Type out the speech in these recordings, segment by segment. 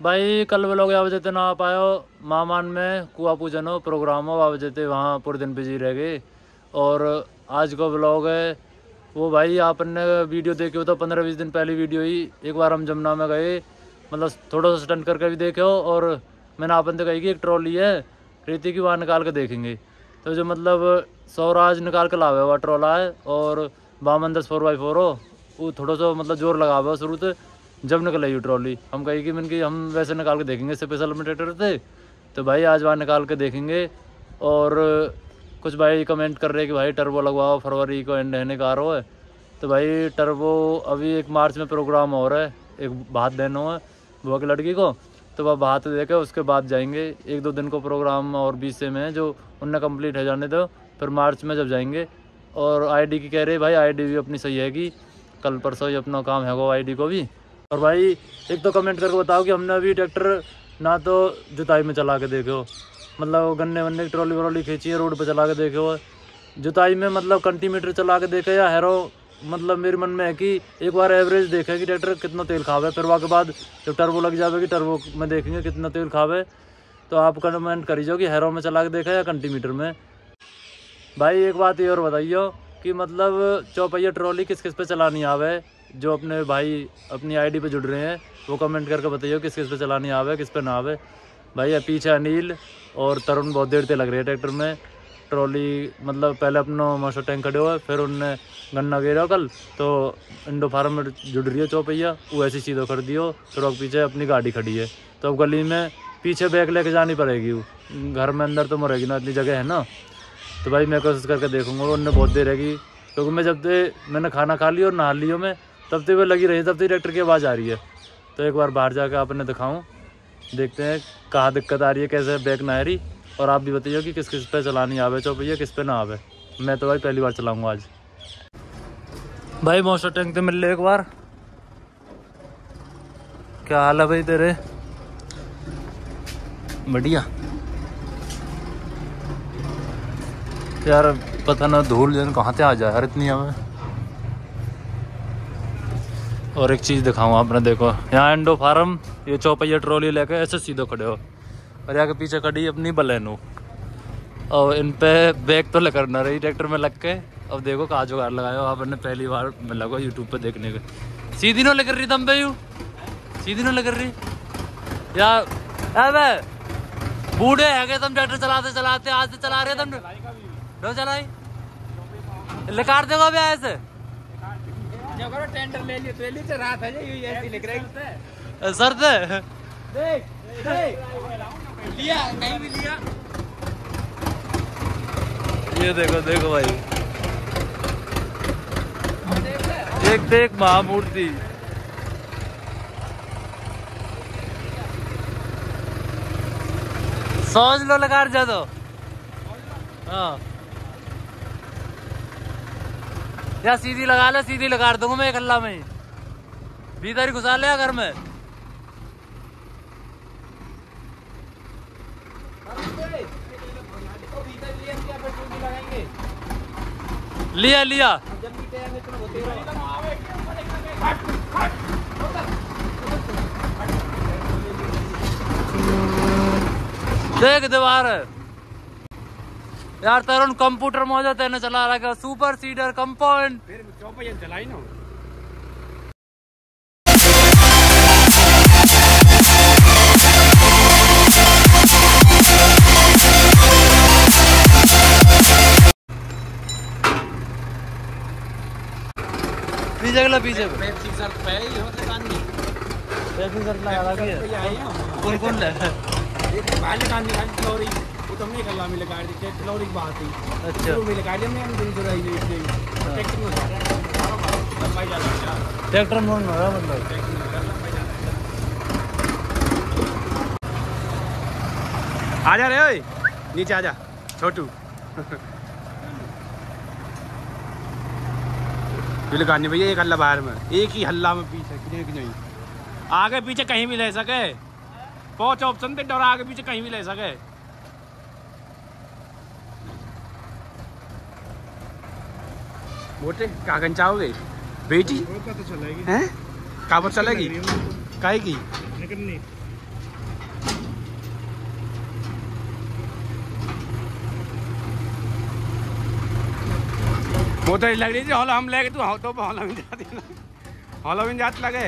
भाई, कल वो लोग वजह से ना आ पायो मामान में कुआ पूजन हो प्रोग्राम हो वजह से वहाँ पूरे दिन बिज़ी रह गए। और आज का ब्लॉग है, वो भाई, आपने वीडियो देखे हो तो पंद्रह बीस दिन पहली वीडियो ही, एक बार हम जमुना में गए मतलब थोड़ा सा स्टंट करके भी देखे हो, और मैंने आपन से कही कि एक ट्रॉली है, रेती की वहाँ निकाल के देखेंगे। तो जो मतलब सौराज निकाल के लावे हुआ ट्रॉला है, और बामन दस फोर बाई फोर हो, वो थोड़ा सा मतलब ज़ोर लगा हुआ शुरू से जब निकल आई ट्रॉली, हम कही कि मैंने हम वैसे निकाल के देखेंगे स्पेशल में ट्रैक्टर थे तो भाई, आज वहाँ निकाल के देखेंगे और कुछ भाई कमेंट कर रहे हैं कि भाई टर्बो लगवाओ, फरवरी को एंड रहने का रहा है। तो भाई टर्बो अभी एक मार्च में प्रोग्राम हो रहा है, एक भात देना है, बुआ की लड़की को। तो वह भात दे के उसके बाद जाएँगे, एक दो दिन को प्रोग्राम और बीस से में जो उनने कंप्लीट है जाने दो, फिर मार्च में जब जाएँगे। और आईडी की कह रहे भाई आईडी भी अपनी सही है कि कल परसों ही अपना काम है वो आईडी को भी। और भाई, एक तो कमेंट करके बताओ कि हमने अभी ट्रैक्टर ना तो जुताई में चला के देखो मतलब गन्ने वन्ने की ट्रॉली व्रॉली खींची है, रोड पर चला के देखो जुताई में मतलब कंटीमीटर चला के देखे या हैरो? मतलब मेरे मन में है कि एक बार एवरेज देखे कि ट्रैक्टर कितना तेल खावे। फिर वहाँ के बाद जब टर्बो लग जाएगी टर्बो में देखेंगे कितना तेल खावे। तो आप कमेंट करी जाओ कि हैरो में चला के देखा या कंटीमीटर में। भाई, एक बात ये और बताइए कि मतलब चौपहिया ट्रॉली किस किस पे चलानी आवे? जो अपने भाई अपनी आईडी पे जुड़ रहे हैं, वो कमेंट करके बताइए किस किस पे चलानी आवे, किस पे ना आवे। भाई पीछे अनिल और तरुण बहुत देर से लग रहे हैं ट्रैक्टर में। ट्रॉली मतलब पहले अपना मास्टर टैंक खड़े हुआ, फिर उनने गन्ना गिरा कल तो इंडो फार्म में जुड़ रही है चौपहिया, वो ऐसी सीधो कर दियो वो पीछे अपनी गाड़ी खड़ी है। तो अब गली में पीछे बैग लेके जानी पड़ेगी, घर में अंदर तो मरेगी ना, इतनी जगह है ना। तो भाई, मैं कोशिश करके देखूँगा, उनने बहुत देर रहेगी क्योंकि मैं जब मैंने खाना खा लिया और नहा लियो मैं तब तक वो लगी रही, तब तक ट्रैक्टर की आवाज़ आ रही है। तो एक बार बाहर जाकर आपने दिखाऊँ, देखते हैं कहाँ दिक्कत आ रही है, कैसे बैक ना आ रही। और आप भी बताइए कि किस किस पे चलानी आवे, चौपहिया किस पे ना आवे। मैं तो भाई पहली बार चलाऊँगा आज। भाई मोस्टर टैंक तो मिल ले एक बार। क्या हाल है भाई तेरे? बढ़िया। यार, पता ना धूल जन कहाँ से आ जाए यार इतनी हमें और एक चीज़ दिखाऊँ आपने, देखो। यहाँ एंडो फार्म, ये चौपहिया ट्रॉली लेके ऐसे सीधे खड़े हो। और यहाँ के पीछे खड़ी अपनी बलेनो। और इन पे बैग तो लेकर ना रही ट्रैक्टर में लग के। अब देखो कहा जुगाड़ लगाया आपने पहली बार मिला को यूट्यूब पे देखने के। सीधी नो लेकर रही तम पे यू। सीधी नो लेकर रही। यार बूढ़े है तुम ट्रैक्टर चलाते चलाते, आज से चला रहे तुम। चलाई। लिकार देखो अभी ऐसे करो टेंडर ले लियो तो ले लियो रात है ये ऐसी लिख रही देख देख। लिया नहीं भी लिया। ये देखो देखो भाई। एक देख महामूर्ति। सोच लो लगा जा दो हाँ। या सीधी लगा ले, सीधी लगा दूँगा मैं एक अल्लाह में। ही भीतर ही घुसा ले घर में। लिया लिया। देख दीवार यार तरुण कंप्यूटर मौजूद तेने चला रहा है। सुपर सीडर कंपाउंड चलाई ना पीछे गला पीछे पेप्सी सर पे ही लगा ये है कौन कौन है। वो तो हमने कल्ला में लगा दी के फ्लोरी की बात अच्छा। तो में जा रहा है है मतलब। आ जा रे ओए। नीचे आ जा छोटू बिलकानी भैया एक हल्ला बाहर में। एक ही हल्ला में पीछे कितने की नहीं? आगे पीछे कहीं भी ले सके। पाँच ऑप्शन थे और आगे पीछे कहीं भी ले सके। बोटे कागन चाहोगे बेटी हैं काबर चलेगी काहे वो तो लग रही थी हॉल हम लेके तू तो हॉल हम जाते हॉल हम जाते लगे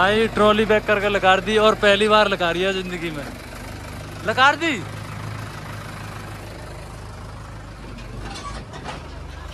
भाई ट्रॉली बैक करके लकार दी और पहली बार लगा रही है ज़िंदगी में। लकार दी।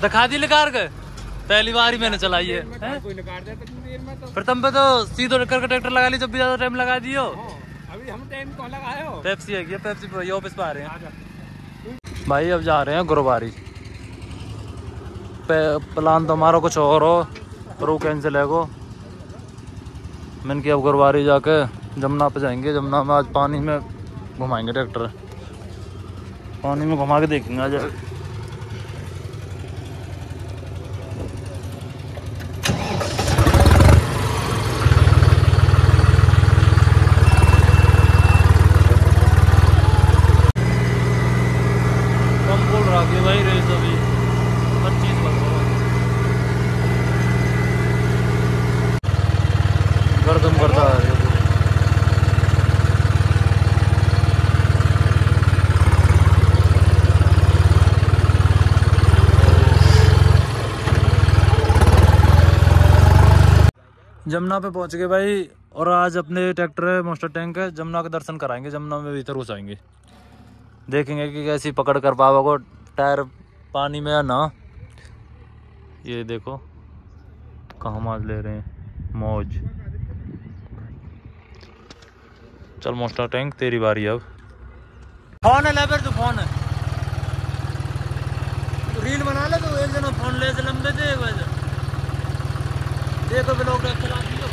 दिखा दी लकार के। पहली बार ही मैंने चलाई है, हैं? कोई निकाल देता इतनी देर में तो प्रथम पे तो सीधो करके ट्रैक्टर लगा ली जब भी ज़्यादा टाइम लगा दियो अभी हम टाइम कौन लगाए हो? पेप्सी है पेप्सी पे ऑफ़िस पे आ रहे हैं। भाई अब जा रहे हैं गुरुवारी। प्लान तो हमारा कुछ और हो। वो कैंसिल है को मैंने कि अब गुरुवारी जाके जमुना पे जाएँगे। जमुना में आज पानी में घुमाएँगे ट्रैक्टर। पानी में घुमा के देखेंगे आज कम बोल रहा कि भाई रेस अभी पच्चीस बन गर्दम करता है। जमुना पे पहुँच गए भाई, और आज अपने ट्रैक्टर है मोस्टर टैंक है। जमुना के दर्शन कराएँगे, जमुना में भीतर घुसाएँगे। देखेंगे कि कैसी पकड़ कर पावा को टायर पानी में है ना। ये देखो, कहाँ माज ले रहे हैं, मौज। चल मोस्टर टैंक, तेरी बारी अब। फ़ोन है लेबर तू फ़ोन। है रील बना ले तो एक जना फ़ोन ले लंबे देखो ब्लॉग चला दियो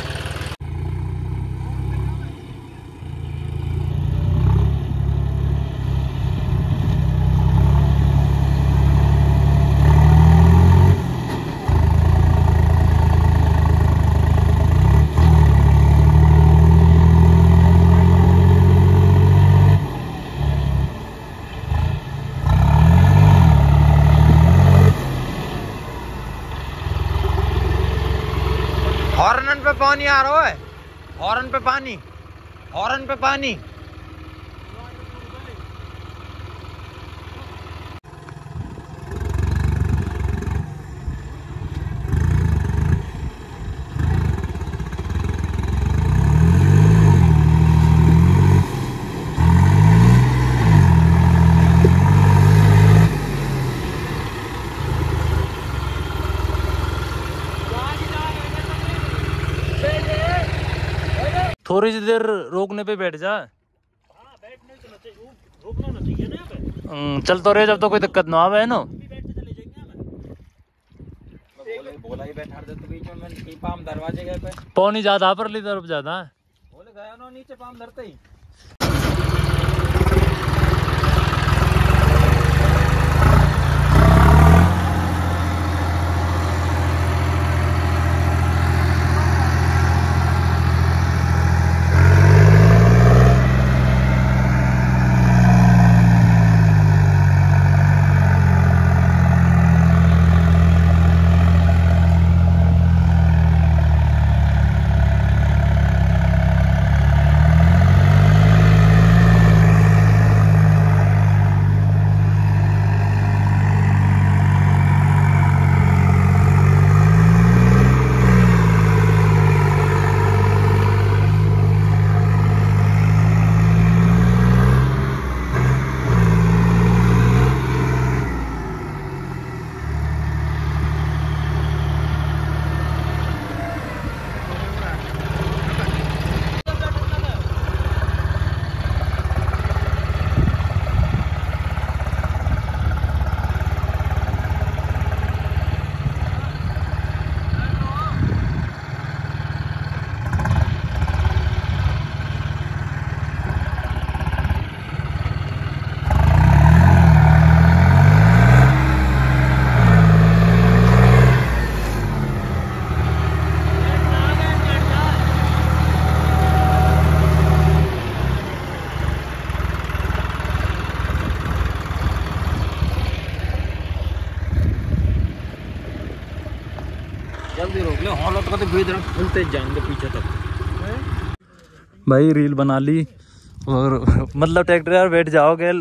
हॉर्न पे पानी आ रहा है। हॉर्न पे पानी। हॉर्न पे पानी। थोड़ी सी देर रोकने पे बैठ जा। हम्म, चल तो रहे जब तो कोई दिक्कत ना आवे है ना बोला ही बैठा दे तो बीच में मैं की पाम दरवाजे गए पौनी ज़्यादा पर ली तरफ़ ज़्यादा। बोले गया ना नीचे पाम धरते ही। जल्दी रोक ले हॉल तो भेज रहा। खुलते जाएँगे पीछे तक। भाई रील बना ली। और मतलब ट्रैक्टर यार बैठ जाओगे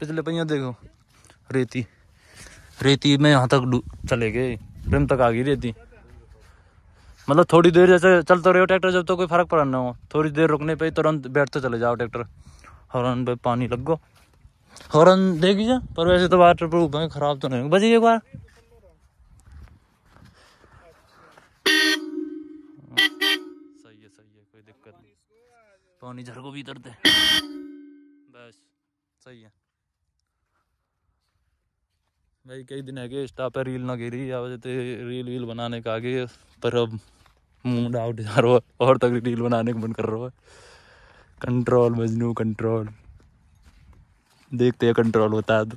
पिछले पहिया देखो। रेती। रेती में यहाँ तक चले गए। रिम तक आ गई रेती। मतलब थोड़ी देर जैसे चलते रहो ट्रैक्टर जब तो कोई फ़र्क पड़ा ना हो। थोड़ी देर रुकने पे तुरंत बैठते चले जाओ ट्रैक्टर हॉर्न पे पानी लग गो। हॉर्न देख लीजिए पर वैसे तो वाटर प्रूफ है खराब तो नहीं होगा। बजी एक बार सही है सही है कोई दिक्कत नहीं। पानी झर को भी उतरते बस। सही है। भाई कई दिन है कि इंस्टा पे रील ना गिरी या वजह रील वील बनाने का आगे पर अब मूड आउट जा रहा है और तक रील बनाने का मन कर रहा है। कंट्रोल मजनू कंट्रोल देखते हैं कंट्रोल होता है तो।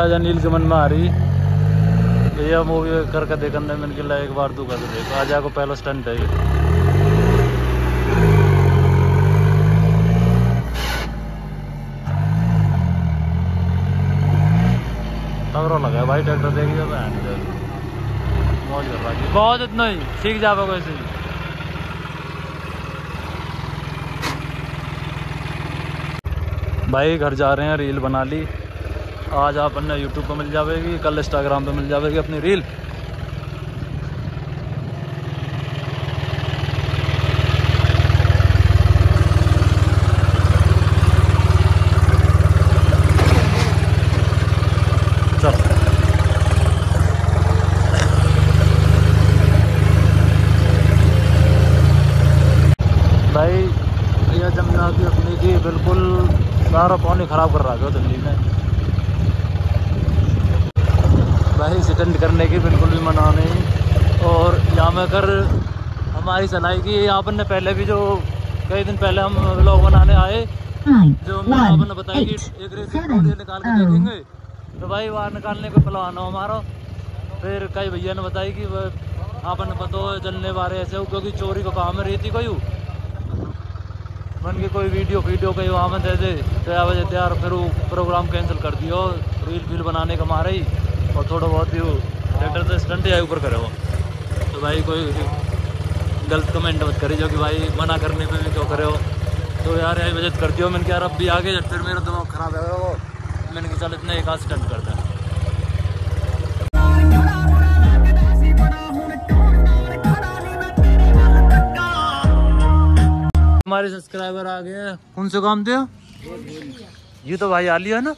आज अनिल के मन में आ रही भैया मूवी करके देखने मैंने के एक बार तू कर देख। आज को पहला स्टंट है ये। तगड़ा लगा भाई ट्रैक्टर देखिए। मौज कर रहा बहुत इतना ही, सीख जाओगे ही। भाई, घर जा रहे हैं रील बना ली। आज आप अपने यूट्यूब पे मिल जाएगी, कल इंस्टाग्राम पे मिल जाएगी अपनी रील भाई, ये जमुना की अपनी की बिल्कुल सारा पानी खराब कर रहा है सिटेंड करने की बिल्कुल भी मना नहीं। और यहाँ में कर हमारी सलाई की अपन ने पहले भी जो कई दिन पहले हम लोग बनाने आए जो आपने बताया कि एक टोकरी निकाल के देखेंगे तो भाई वहाँ निकालने का प्लान हो हमारा। फिर कई भैया ने बताई कि आपने पता हो जलने वाले ऐसे हो क्योंकि चोरी का काम है रेती को यूँ मन के कोई वीडियो वीडियो कहीं वहाँ में दे दे तो या वजह से यार फिर वो प्रोग्राम कैंसिल कर दियो रील वील बनाने का मारे ही। और थोड़ा बहुत ही ट्रैक्टर से स्टंट या ऊपर करे वो। तो भाई कोई गलत कमेंट मत करी जो कि भाई मना करने पे भी क्यों करे हो तो यार यही से करती हो, मैंने कहा अब भी आगे जब फिर मेरा दिमाग खराब है वो। मैंने कहा, चल इतना एक आध स्टंट करता है। हमारे सब्सक्राइबर आ गए हैं। कौन से काम थे ये तो भाई आलिया है ना?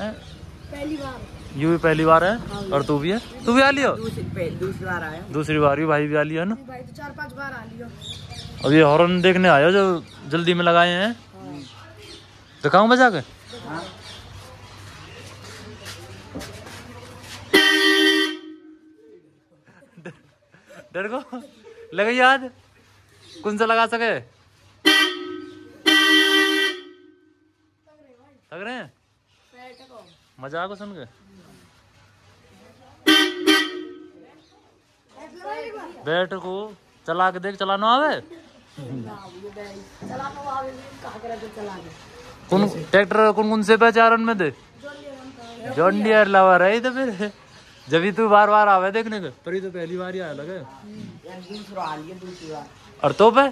पहली बार। यू भी पहली बार है? हाँ और तू भी है? तू भी आ लियो? दूसरी बार आया। दूसरी बार भी भाई भी आ लिया है ना? भाई तो चार पाँच बार आ लियो। अब ये हॉर्न देखने आयो जो जल्दी में लगाए हैं? दिखाऊँ बजा के डर को? लगे याद? कौन सा लगा सके? लग रहे हैं? मज़ा आको सुन के? बैठ को चला के देख चलाना आवे? कौन ट्रैक्टर कौन कौन से पहचान में दे? जॉन डियर लवर है तो फिर। जब ही तू बार बार आवे देखने के पर ये तो पहली बार ही आया लगे और तो पे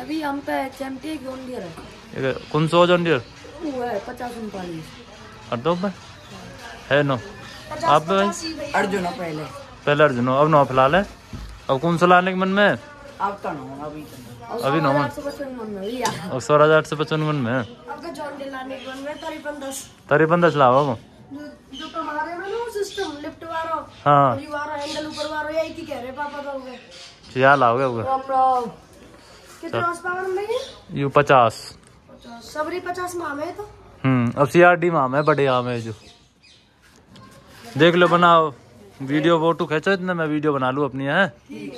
अभी हम पे चैंपियन जोन डियर है। कौन सो जॉन डियर वो है पचास उनतालीस। और तो पे है नो? आप भाई? अर्जुन पहले। पहले अर्जुन अब नौ फ़िलहाल है। अब कौन सा लाने के मन में? अब तो ना अभी तो अभी नौ और सोलह हज़ार से पचपन मन में। अब में करीबन दस तकरीबन दस लावा को जो जो तुम्हारे में ना सिस्टम लिफ्ट वाला हाँ। ये वाला ऊपर यही कह रहे पापा तो हो लाओगे होगे राम राम कितने हॉर्स पावर में है? यू पचास। सबरी पचास में हमें तो? अब सी आर डी में आम है बड़े आम है जो देख लो बनाओ वीडियो फ़ोटो खींचो इतने मैं वीडियो बना लूँ अपनी है ठीक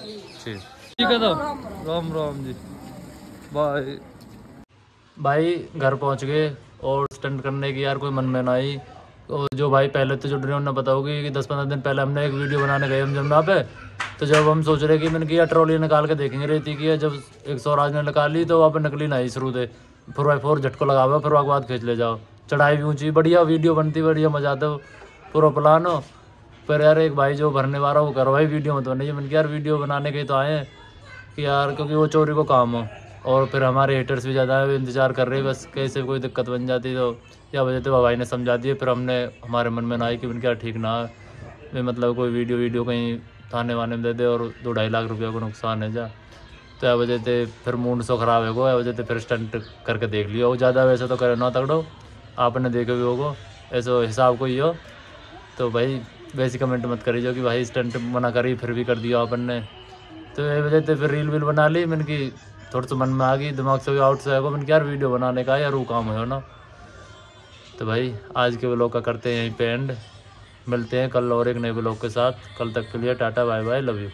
ठीक है तो राम राम जी बाय भाई घर पहुँच गए और स्टंट करने की यार कोई मन में ना आई और जो भाई पहले तो जो ड्रे उन्हें पता होगी कि दस पंद्रह दिन पहले हमने एक वीडियो बनाने गए हम जमुना पे तो जब हम सोच रहे कि मैंने किया ट्रॉली निकाल के देखेंगे रहती की जब एक सौ राज ने निकाली तो वहाँ पर नकली ना नहीं शुरू थे फोर बाई फोर झटको लगा हुआ फिर उसके बाद खींच ले जाओ चढ़ाई भी ऊँची, बढ़िया वीडियो बनती, बढ़िया मज़ा आता, पूरा प्लान हो। पर यार एक भाई जो भरने वाला वो करो भाई वीडियो मत बनाइए। मैंने कहा, यार, वीडियो बनाने के तो आए हैं कि यार, क्योंकि वो चोरी को काम हो और फिर हमारे हेटर्स भी ज़्यादा है इंतज़ार कर रहे हैं, बस कैसे कोई दिक्कत बन जाती तो या वजह तो भाई ने समझा दिए फिर हमने, हमारे मन में ना आई कि मैंने क्या ठीक ना है मतलब कोई वीडियो वीडियो कहीं थाने वाने में दे दे और दो ढाई लाख रुपये को नुकसान है जा। तो या वजह से फिर मूड सो खराब है को या वजह से फिर स्टंट करके देख लियो। वो ज़्यादा वैसे तो करे ना तगड़ो। आपने देखे भी होगो, ऐसे हिसाब को ही हो। तो भाई, वैसी कमेंट मत करिए जो कि भाई स्टंट मना करी फिर भी कर दिया अपन ने तो ये वजह से फिर रील वील बना ली, मैंने की थोड़ा सा मन में आ गई, दिमाग से भी आउट से आएगा। मैंने यार वीडियो बनाने का यार वो काम है ना? तो भाई, आज के ब्लॉग का करते हैं यहीं पे एंड मिलते हैं कल और एक नए ब्लॉग के साथ। कल तक के लिए tata bye bye love you